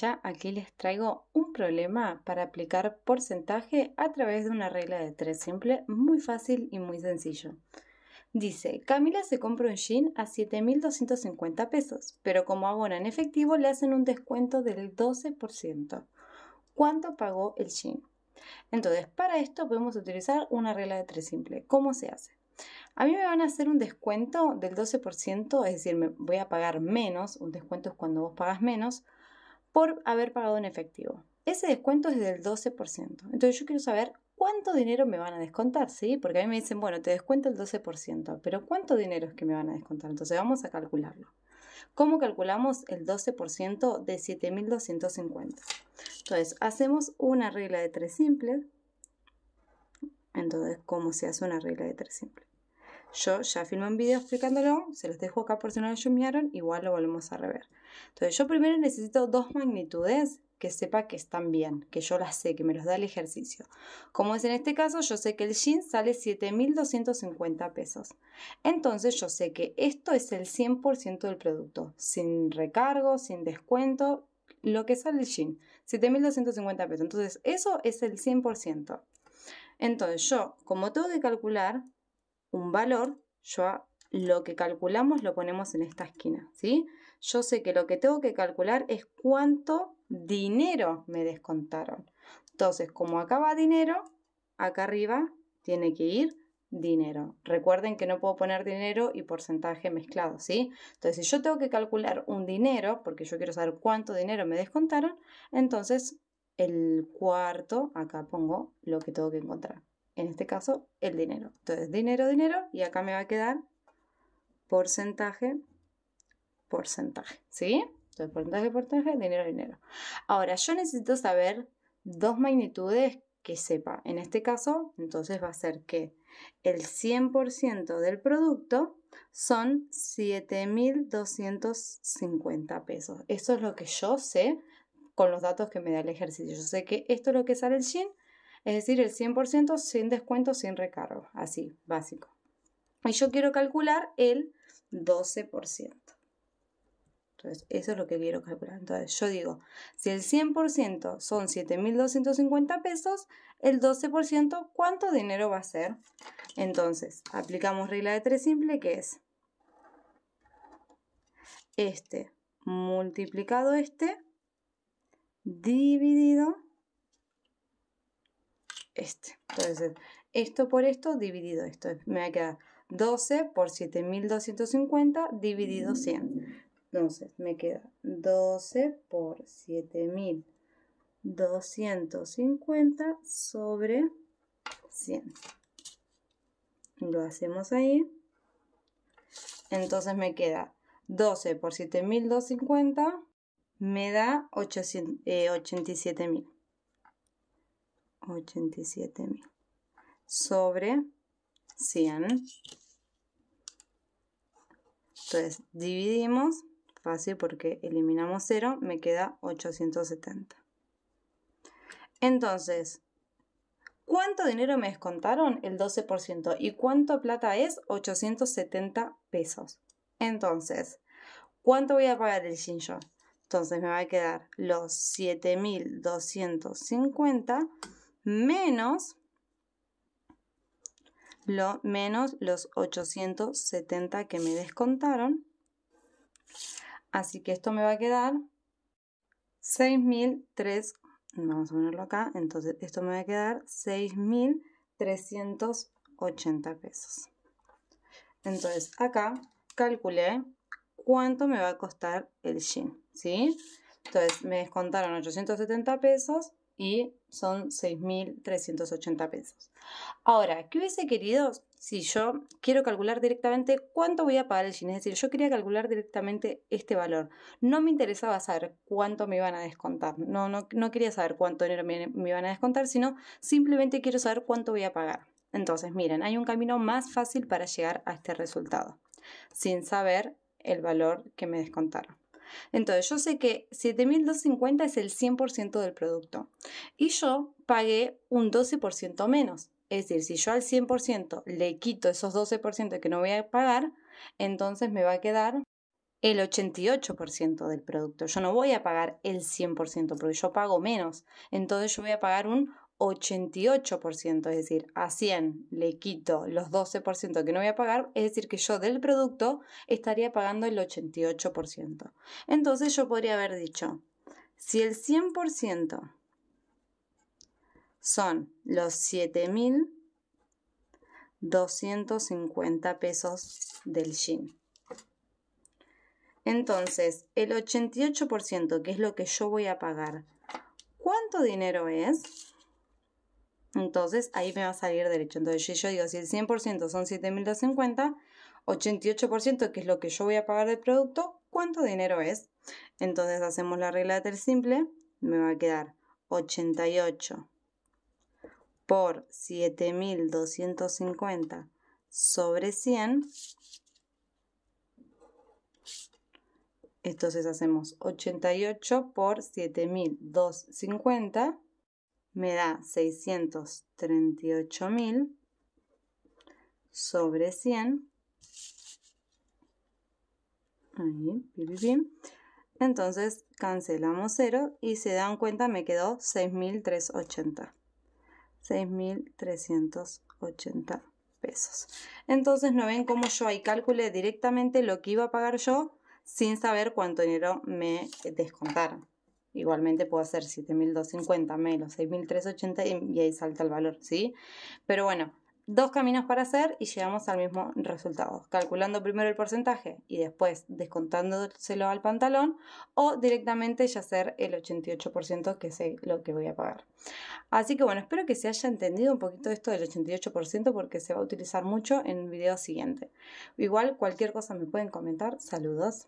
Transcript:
ya aquí les traigo un problema para aplicar porcentaje a través de una regla de tres simple, muy fácil y muy sencillo. Dice, Camila se compra un jean a 7.250 pesos, pero como abona en efectivo le hacen un descuento del 12%. ¿Cuánto pagó el jean? Entonces, para esto podemos utilizar una regla de tres simple. ¿Cómo se hace? A mí me van a hacer un descuento del 12%, es decir, me voy a pagar menos, un descuento es cuando vos pagas menos, por haber pagado en efectivo. Ese descuento es del 12%. Entonces yo quiero saber cuánto dinero me van a descontar, ¿sí? Porque a mí me dicen, bueno, te descuento el 12%, pero ¿cuánto dinero es que me van a descontar? Entonces vamos a calcularlo. ¿Cómo calculamos el 12% de 7.250? Entonces, hacemos una regla de tres simples. Entonces, ¿cómo se hace una regla de tres simples? Yo ya filmé un video explicándolo, se los dejo acá por si no lo chumearon, igual lo volvemos a rever. Entonces, yo primero necesito dos magnitudes que sepa que están bien, que yo las sé, que me los da el ejercicio. Como es en este caso, yo sé que el jean sale 7.250 pesos. Entonces yo sé que esto es el 100% del producto, sin recargo, sin descuento, lo que sale el jean, 7.250 pesos. Entonces eso es el 100%. Entonces yo, como tengo que calcular un valor, yo lo que calculamos lo ponemos en esta esquina, ¿sí? Yo sé que lo que tengo que calcular es cuánto dinero me descontaron. Entonces, como acá va dinero, acá arriba tiene que ir dinero. Recuerden que no puedo poner dinero y porcentaje mezclado, ¿sí? Entonces, si yo tengo que calcular un dinero, porque yo quiero saber cuánto dinero me descontaron, entonces el cuarto, acá pongo lo que tengo que encontrar en este caso, el dinero. Entonces, dinero, dinero, y acá me va a quedar porcentaje, porcentaje, ¿sí? Entonces, porcentaje, porcentaje, dinero, dinero. Ahora, yo necesito saber dos magnitudes que sepa. En este caso, entonces va a ser que el 100% del producto son 7.250 pesos. Eso es lo que yo sé con los datos que me da el ejercicio. Yo sé que esto es lo que sale el jean es decir, el 100% sin descuento, sin recargo, así, básico. Y yo quiero calcular el 12%. Entonces, eso es lo que quiero calcular. Entonces, yo digo, si el 100% son 7.250 pesos, el 12%, ¿cuánto dinero va a ser? Entonces, aplicamos regla de tres simple, que es este multiplicado este dividido este. Entonces, esto por esto dividido esto. Me va a quedar 12 por 7250 dividido 100. Entonces, me queda 12 por 7250 sobre 100. Lo hacemos ahí. Entonces me queda 12 por 7250 me da 87.000. 87.000 sobre 100. Entonces dividimos, fácil porque eliminamos 0, me queda 870. Entonces, ¿cuánto dinero me descontaron? El 12%. ¿Y cuánto plata es? 870 pesos. Entonces, ¿cuánto voy a pagar el Shinjo? Entonces me va a quedar los 7250 menos, lo, menos los 870 que me descontaron. Así que esto me va a quedar 6.003, vamos a ponerlo acá, entonces esto me va a quedar 6.380 pesos. Entonces acá calculé cuánto me va a costar el jean, ¿sí? Entonces me descontaron 870 pesos y son 6.380 pesos. Ahora, ¿qué hubiese querido si yo quiero calcular directamente cuánto voy a pagar el jean? Es decir, yo quería calcular directamente este valor. No me interesaba saber cuánto me iban a descontar. No, no, no quería saber cuánto dinero me, me iban a descontar, sino simplemente quiero saber cuánto voy a pagar. Entonces, miren, hay un camino más fácil para llegar a este resultado, sin saber el valor que me descontaron. Entonces, yo sé que 7.250 es el 100% del producto y yo pagué un 12% menos. Es decir, si yo al 100% le quito esos 12% que no voy a pagar, entonces me va a quedar el 88% del producto. Yo no voy a pagar el 100% porque yo pago menos. Entonces yo voy a pagar un 88%, es decir, a 100 le quito los 12% que no voy a pagar, es decir, que yo del producto estaría pagando el 88%. Entonces yo podría haber dicho, si el 100% son los 7.250 pesos del jean. Entonces, el 88%, que es lo que yo voy a pagar, ¿cuánto dinero es? Entonces, ahí me va a salir derecho. Entonces, yo digo, si el 100% son 7.250, 88%, que es lo que yo voy a pagar del producto, ¿cuánto dinero es? Entonces, hacemos la regla de tres simple, me va a quedar 88 por 7250 sobre 100. Entonces hacemos 88 por 7250 me da 638.000 sobre 100. Ahí, Entonces cancelamos 0 y se dan cuenta me quedó 6.380. 6.380 pesos. Entonces no ven cómo yo ahí calculé directamente lo que iba a pagar yo sin saber cuánto dinero me descontaron. Igualmente puedo hacer 7.250 menos 6.380 y ahí salta el valor, ¿sí? Pero bueno, dos caminos para hacer y llegamos al mismo resultado. Calculando primero el porcentaje y después descontándoselo al pantalón o directamente ya hacer el 88% que es lo que voy a pagar. Así que bueno, espero que se haya entendido un poquito esto del 88% porque se va a utilizar mucho en el video siguiente. Igual cualquier cosa me pueden comentar. Saludos.